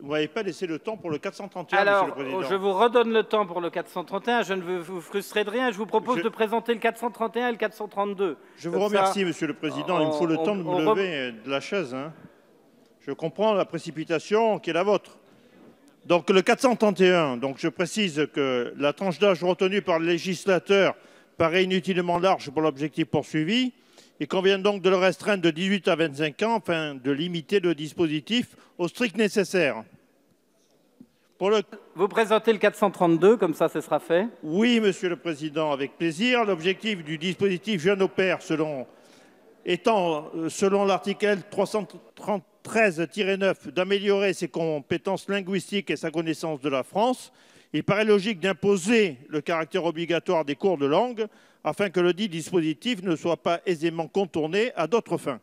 Vous m'avez pas laissé le temps pour le 431, Alors, Monsieur le Président. je vous redonne le temps pour le 431. Je ne veux vous frustrer de rien. Je vous propose Je- de présenter le 431 et le 432. Je vous Comme ça, remercie, Monsieur le Président. Il me faut le on- temps de me lever de la chaise. hein. Je comprends la précipitation qui est la vôtre. Donc le 431, donc je précise que la tranche d'âge retenue par le législateur paraît inutilement large pour l'objectif poursuivi. Il convient donc de le restreindre de 18 à 25 ans afin de limiter le dispositif au strict nécessaire. Pour le Vous présentez le 432, comme ça, ce sera fait? Oui, Monsieur le Président, avec plaisir. L'objectif du dispositif Jeune au Père, selon, étant, euh, selon l'article 313-9, d'améliorer ses compétences linguistiques et sa connaissance de la France, il paraît logique d'imposer le caractère obligatoire des cours de langue afin que le dit dispositif ne soit pas aisément contourné à d'autres fins.